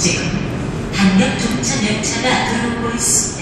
지금 단백동차, 열차가 들어오고 있습니다.